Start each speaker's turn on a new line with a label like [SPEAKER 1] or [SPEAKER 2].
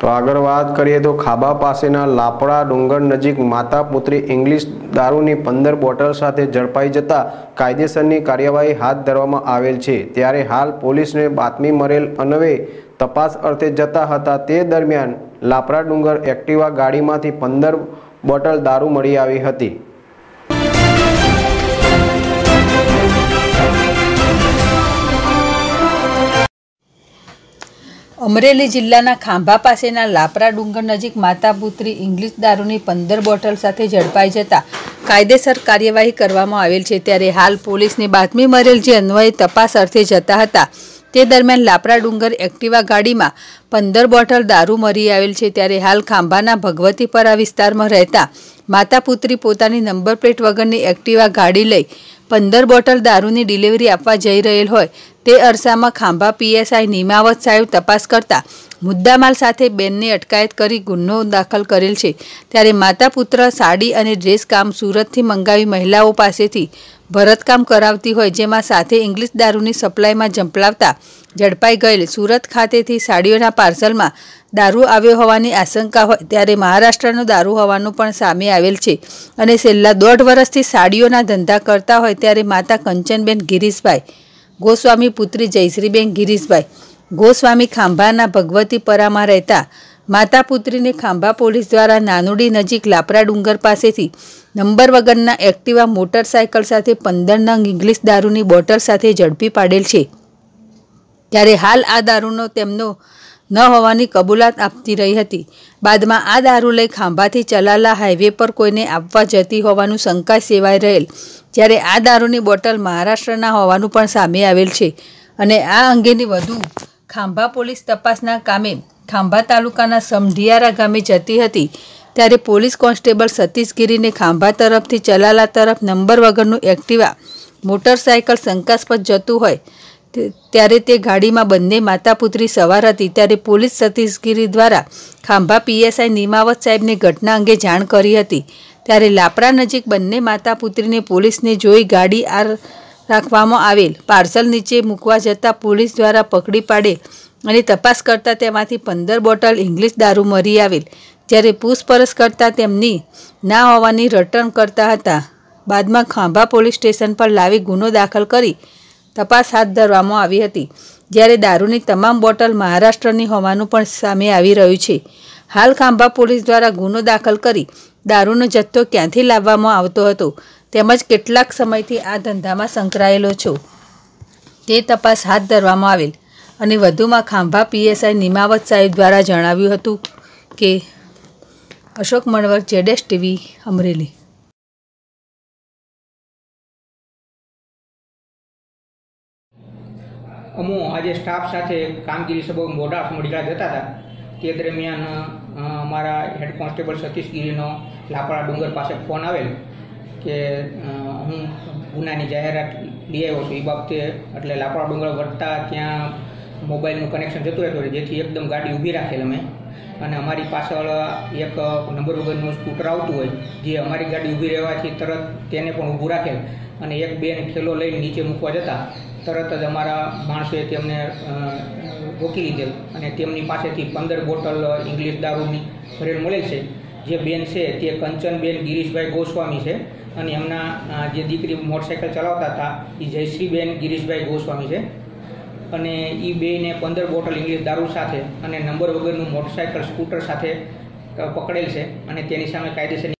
[SPEAKER 1] તો આગળ વાત કરીએ તો ખાબા પાસેના લાપડા ડુંગર નજીક માતા પુત્રી ઇંગ્લિશ દારૂની પંદર બોટલ સાથે ઝડપાઈ જતા કાયદેસરની કાર્યવાહી હાથ ધરવામાં આવેલ છે. ત્યારે હાલ પોલીસને બાતમી મળેલ અન્વે તપાસ અર્થે જતા હતા. તે દરમિયાન લાપડા ડુંગર એક્ટિવા ગાડીમાંથી પંદર બોટલ દારૂ મળી આવી હતી.
[SPEAKER 2] અમરેલી જિલ્લાના ખાંભા પાસેના લાપરા ડુંગર નજીક માતા પુત્રી ઇંગ્લિશ દારૂની પંદર બોટલ સાથે ઝડપાઈ જતા કાયદેસર કાર્યવાહી કરવામાં આવેલ છે. ત્યારે હાલ પોલીસની બાતમી મળેલ જે અન્વયે તપાસ અર્થે જતા હતા, તે દરમિયાન લાપરા ડુંગર એક્ટિવા ગાડીમાં પંદર બોટલ દારૂ મળી આવેલ છે. ત્યારે હાલ ખાંભાના ભગવતીપરા વિસ્તારમાં રહેતા માતા પુત્રી પોતાની નંબર પ્લેટ વગરની એક્ટિવા ગાડી લઈ પંદર બોટલ દારૂની ડિલિવરી આપવા જઈ રહેલ હોય તે અરસામાં ખાંભા પીએસઆઈ નિમાવત સાહેબ તપાસ કરતા મુદ્દામાલ સાથે બેનની અટકાયત કરી ગુનો દાખલ કરેલ છે. ત્યારે માતા પુત્ર સાડી અને ડ્રેસ કામ સુરતથી મંગાવી મહિલાઓ પાસેથી ભરતકામ કરાવતી હોય, જેમાં સાથે ઇંગ્લિશ દારૂની સપ્લાયમાં ઝંપલાવતા ઝડપાઈ ગયેલ સુરત ખાતેથી સાડીઓના પાર્સલમાં દારૂ આવ્યો હોવાની આશંકા હોય, ત્યારે મહારાષ્ટ્રનો દારૂ હોવાનું પણ સામે આવેલ છે. અને છેલ્લા દોઢ વર્ષથી સાડીઓના ધંધા કરતા હોય, ત્યારે માતા કંચનબેન ગિરીશભાઈ ગોસ્વામી પુત્રી જયશ્રીબેન ગિરીશભાઈ ગોસ્વામી ખાંભાના ભગવતી પરામાં રહેતા માતા પુત્રીને ખાંભા પોલીસ દ્વારા નાનુડી નજીક લાપરા ડુંગર પાસેથી નંબર વગરના એક્ટિવા મોટરસાયકલ સાથે પંદર નંગ ઇંગ્લિશ દારૂની બોટલ સાથે ઝડપી પાડેલ છે. ત્યારે હાલ આ દારૂનો તેમનો ન હોવાની કબૂલાત આપતી રહી હતી. બાદમાં આ દારૂ લઈ ખાંભાથી ચલાલા હાઈવે પર કોઈને આપવા જતી હોવાનું શંકા સેવાઈ રહેલ. જ્યારે આ દારૂની બોટલ મહારાષ્ટ્રના હોવાનું પણ સામે આવેલ છે. અને આ અંગેની વધુ ખાંભા પોલીસ તપાસના કામે ખાંભા તાલુકાના સમઢિયારા ગામે જતી હતી, ત્યારે પોલીસ કોન્સ્ટેબલ સતીશગીરીને ખાંભા તરફથી ચલાલા તરફ નંબર વગરનું એક્ટિવા, મોટરસાયકલ શંકાસ્પદ જતું હોય ત્યારે તે ગાડીમાં બંને માતા પુત્રી સવાર હતી, ત્યારે પોલીસ સતીશગીરી દ્વારા ખાંભા પીએસઆઈ નિમાવત સાહેબને ઘટના અંગે જાણ કરી હતી. ત્યારે લાપરા નજીક બંને માતા પુત્રીને પોલીસને જોઈ ગાડી આર રાખવામાં આવેલ. પાર્સલ નીચે મૂકવા જતાં પોલીસ દ્વારા પકડી પાડે અને તપાસ કરતાં તેમાંથી પંદર બોટલ ઇંગ્લિશ દારૂ મળી આવેલ. જ્યારે પૂછપરછ કરતાં તેમની ના હોવાની રટણ કરતા હતા. બાદમાં ખાંભા પોલીસ સ્ટેશન પર લાવી ગુનો દાખલ કરી તપાસ હાથ ધરવામાં આવી હતી. જ્યારે દારૂની તમામ બોટલ મહારાષ્ટ્રની હોવાનું પણ સામે આવી રહ્યું છે. હાલ ખાંભા પોલીસ દ્વારા ગુનો દાખલ કરી દારૂનો જથ્થો ક્યાંથી લાવવામાં આવતો હતો? તેમજ કેટલાક સમયથી આ ધંધામાં સંકળાયેલો છો. તે તપાસ હાથ ધરવામાં આવેલ. અને વધુમાં ખાંભા પીએસઆઈ નિમાવત સાહેબ દ્વારા જણાવ્યું હતું કે અશોક મણવર જેડેશ ટીવી અમરેલી.
[SPEAKER 3] અમુ આજે સ્ટાફ સાથે કામગીરી સબબ મોઢા મોડીલા જતા હતા. તે દરમિયાન અ, અમારા હેડ કોન્સ્ટેબલ સતીશ ગીરીનો ડુંગર પાસે ફોન આવેલ. કે હું ગુનાની જાહેરાત લઈ આવ્યો છું. એ બાબતે એટલે લાપડા ડુંગર વળતા ત્યાં મોબાઈલનું કનેક્શન જતું રહેતું હોય, જેથી એકદમ ગાડી ઊભી રાખેલ અમે. અને અમારી પાછળ એક નંબર વગરનું સ્કૂટર આવતું હોય, જે અમારી ગાડી ઊભી રહેવાથી તરત તેને પણ ઊભું રાખેલ. અને એક બેન ઠેલો લઈને નીચે મૂકવા જતા, તરત જ અમારા માણસોએ તેમને રોકી લીધેલ. અને તેમની પાસેથી પંદર બોટલ ઇંગ્લિશ દારૂની ભરેલ મળેલ છે. જે બેન છે તે કંચનબેન ગિરીશભાઈ ગોસ્વામી છે. અને એમના જે દીકરી મોટરસાઇકલ ચલાવતા હતા એ જયશ્રીબેન ગિરીશભાઈ ગોસ્વામી છે. અને એ બેને પંદર બોટલ ઇંગ્લિશ દારૂ સાથે અને નંબર વગરનું મોટરસાઇકલ સ્કૂટર સાથે પકડેલ છે અને તેની સામે કાયદેસરની